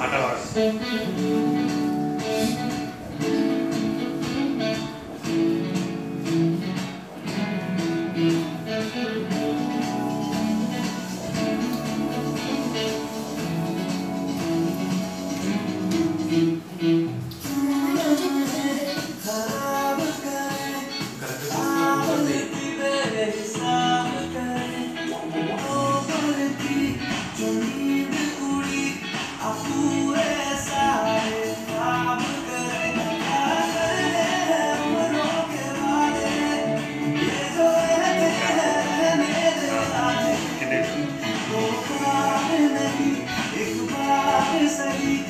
Acabas. salir, eu vou pensar